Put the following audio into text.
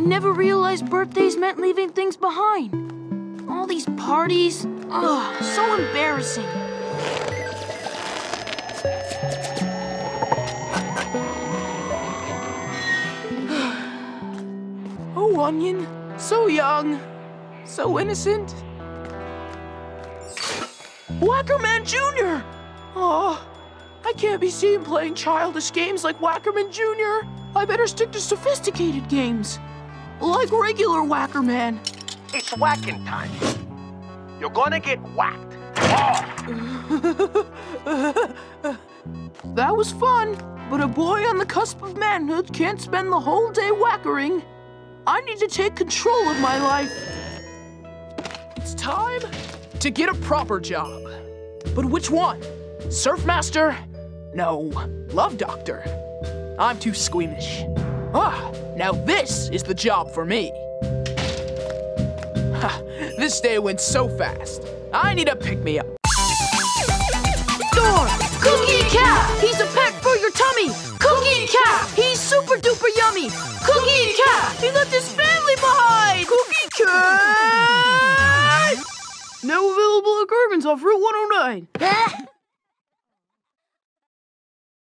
never realized birthdays meant leaving things behind. All these parties, ugh, so embarrassing. Oh, Onion, so young, so innocent. Wackerman Jr. Oh, I can't be seen playing childish games like Wackerman Jr. I better stick to sophisticated games, like regular Wackerman. It's whacking time. You're gonna get whacked. That was fun, but a boy on the cusp of manhood can't spend the whole day whackering. I need to take control of my life. It's time to get a proper job. But which one? Surfmaster? No, Love Doctor. I'm too squeamish. Ah, now this is the job for me. Ha, this day went so fast. I need a pick me up. Door! Cookie Cat! He's a pet for your tummy! Cookie Cat! He's super duper yummy! Cookie Cat! He left his family behind! Cookie Cat! Now available at Garvin's off Route 109.